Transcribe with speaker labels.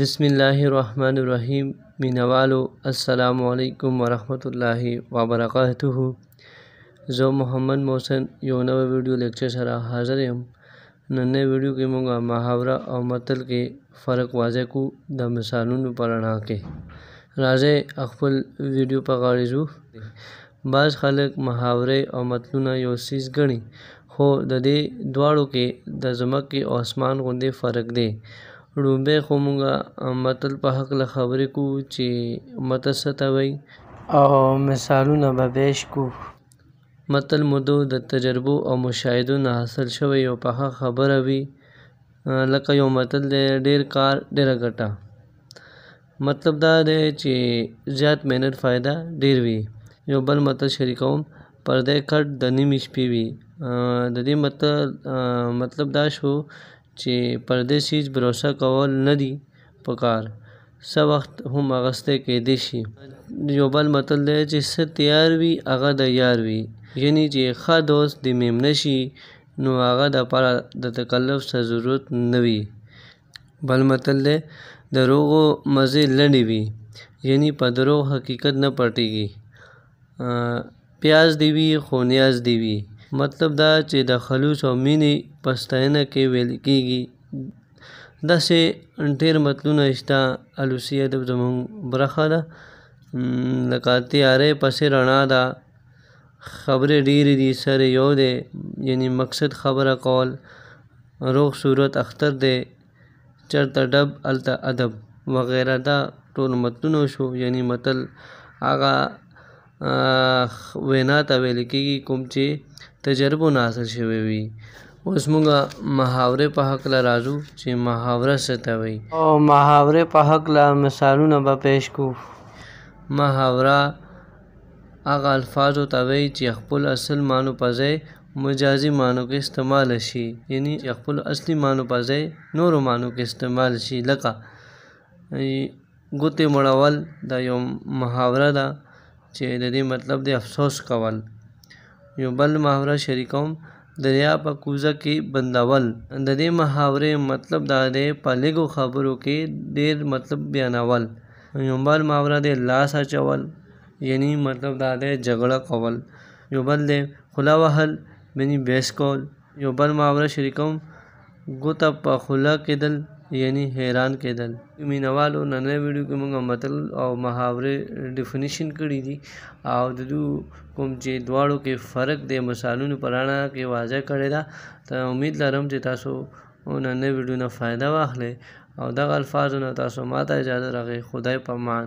Speaker 1: بسم الله الرحمن الرحیم مینوالو السلام علیکم ورحمت الله وبرکاته زه محمد محسن یو نوې ویډیو لیکچر سره حاضر یم ننۍ ویډیو کې موږ محاوره او متل کې فرق واضح کو د مثالونو په رڼا کې راځئ خپل ویډیو په غاړې ځو بعض خلک محاورې او متلونه یو څیز ګڼي خو د دې دواړو کې د ځمکې او اسمان غوندې فرق دی ړومبی خو موږ متل په هکله خبرې کو چې متل څه ته وایي او مثالونه به پیش کو. متل مودو د تجربو او مشاهدو نه حاصل شوی یو پخه خبره وي لکه یو متل دی ډېر کار ډېره ګټه مطلب دا دی چې زیات محنت فایده ډېر وي یو بل متل شریکوم پردی کټ د نیمې شپې وي د دې متل مطلب دا شو چي پر دې څيز بروسه کول نه دي په کار څه وخت هم اغستې کيدې شي يو بل متل دې چي څه تيار وي هغه د يار وي يعنی چي ښه دوست دې ميمنه شي نو هغه د پاره د تکلف څه ضرورت نه وي بل متل دې دروغو مزې لنډي وي يعنی په دروغ حقيقت نه پټيږي. پیاز دې وي خو نیاز دې وي مطلب دا چې د خلوص او مینې په ستاینه کې ویل کېږي داسې ډېر متلونه شته الوسي ادب زموږ برخه ده لکه تیارې پسې رڼا ده خبرې ډېرې دي سر یې یو دی یعنې مقصد خبره کول روغ صورت اختر دی چرته ډب هلته ادب وغیره دا ټول متلونه شو یعنی متل هغه وینا ته ویل کیږي کوم چې تجربو نه حاصل شوی وي اوس موږ محاورې په هکله راځو چې محاوره څه ته وایي او محاورې په هکله مثالونه به پیش کو محاوره هغه الفاظو ته وایي چې خپل اصل معنو په ځای مجازي معنو کې استعمال شي یعنی د خپلو اصلي معنو پر ځای نورو معنو کې استعمال شي لکه ګوتې مړول دا یو محاوره ده چې د دې مطلب دی افسوس کول یو بل محاوره شریکوم دریا په کوزه کې بندول د دې محاورې مطلب دا دی په لږو خبرو کې ډېر مطلب بیانول یو بل محاوره دی لاس اچول یعنی مطلب دا دی جګړه کول یو بل دی خوله وهل، معنی بحث کول، یو بل محاوره شریکوم، ګوته په خوله کیدل، یعنی حیران کیدل. مینه والو ننۍ ویډیو کې موږ متل او محاورې ډیفنیشن کړي دي او د دوی کوم چې دواړو کې فرق د مثالونو په رڼا کې واضح کړی ده ته امید لرم چې تاسو ننۍ ویډیو نه فایده واخلئ او دغه الفاظو نه تاسو ماته اجازه راکړئ خدای پامان.